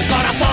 el corazón.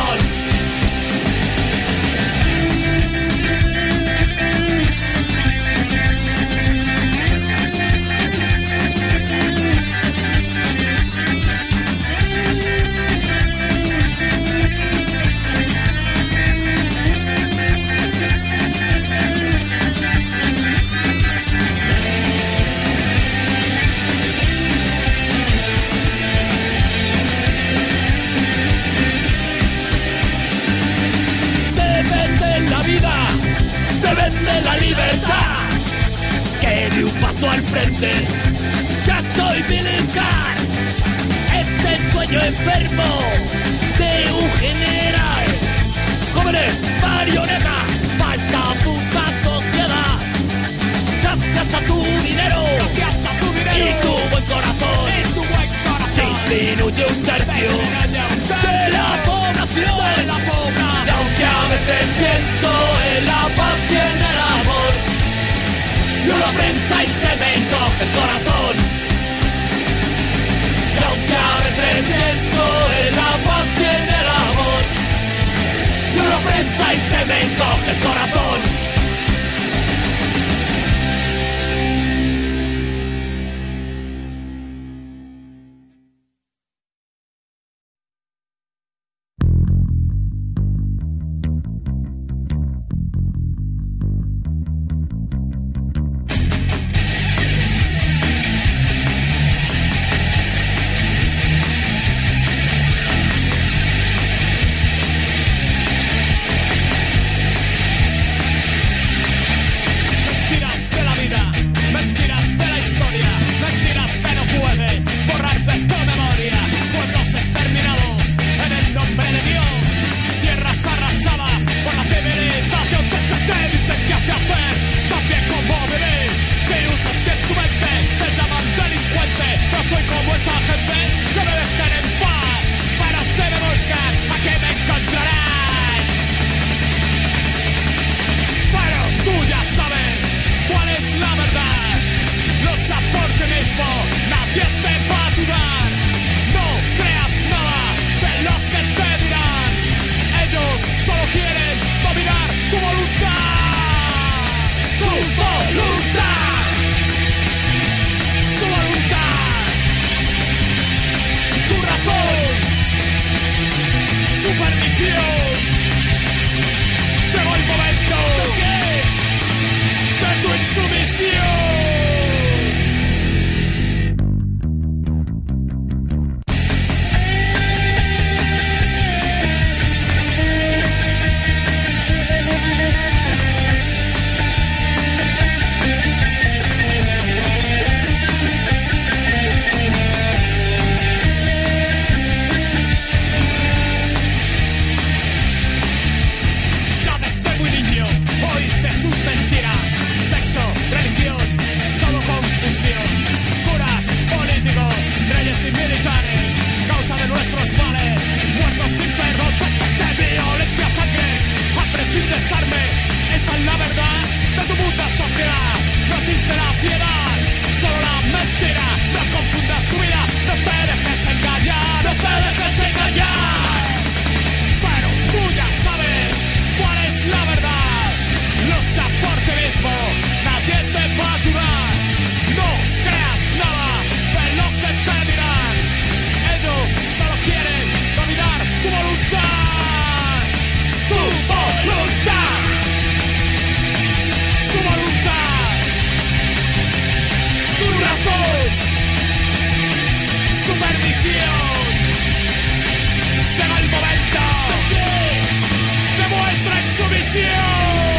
Mitsubishi!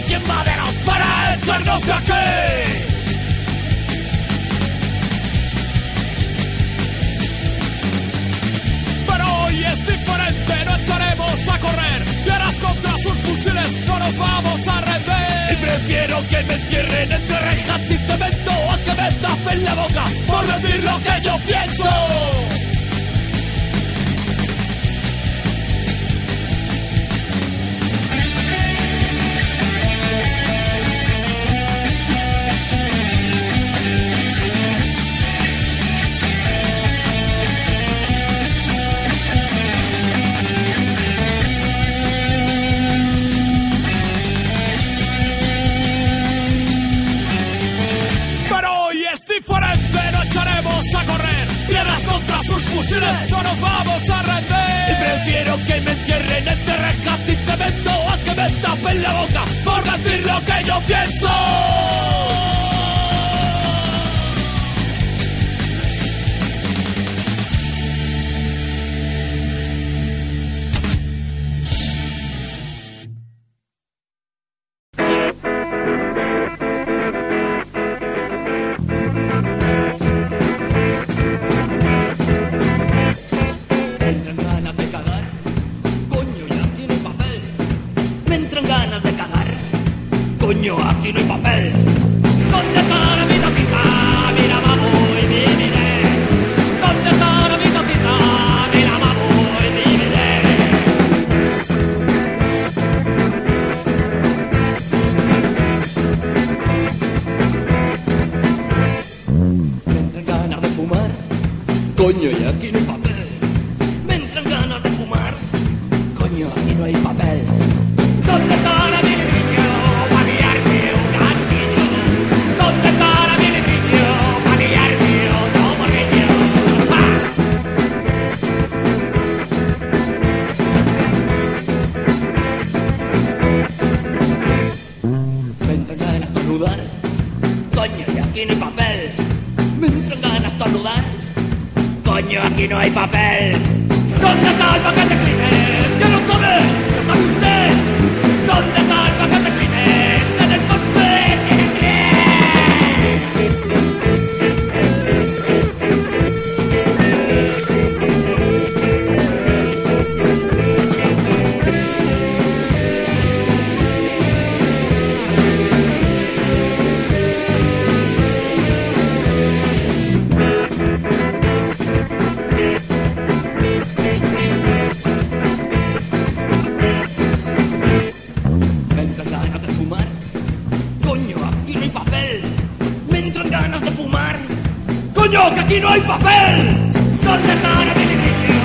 nos quemaderos para echarnos de aquí. Pero hoy es diferente, no echaremos a correr. Y contra sus fusiles, no nos vamos a render. Y prefiero que me encierren entre rejas y cemento a que me tapen la boca por decir lo que yo pienso. no hay papel. ¿Dónde está el paquete aquí no hay papel. ¿Dónde está la